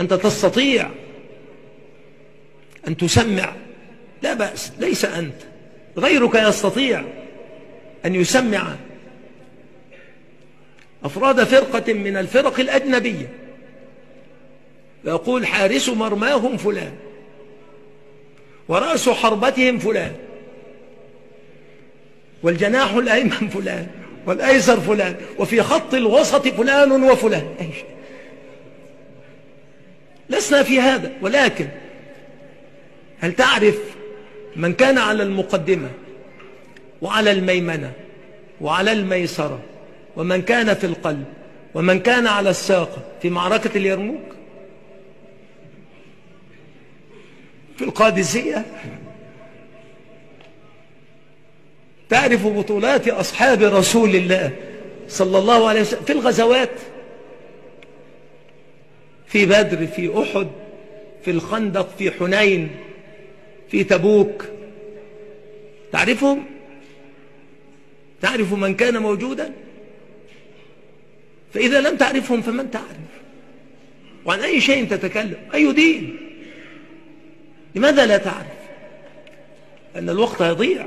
أنت تستطيع أن تسمع. لا بأس ليس أنت غيرك يستطيع أن يسمع. أفراد فرقة من الفرق الأجنبية ويقول حارس مرماهم فلان ورأس حربتهم فلان والجناح الأيمن فلان والأيسر فلان وفي خط الوسط فلان وفلان. أي شيء لسنا في هذا ولكن هل تعرف من كان على المقدمة وعلى الميمنة وعلى الميسرة ومن كان في القلب ومن كان على الساقة في معركة اليرموك؟ في القادسية؟ تعرف بطولات أصحاب رسول الله صلى الله عليه وسلم في الغزوات؟ في بدر في أحد في الخندق في حنين في تبوك. تعرفهم؟ تعرف من كان موجودا؟ فإذا لم تعرفهم فمن تعرف؟ وعن أي شيء تتكلم؟ أي دين؟ لماذا لا تعرف؟ أن الوقت يضيع.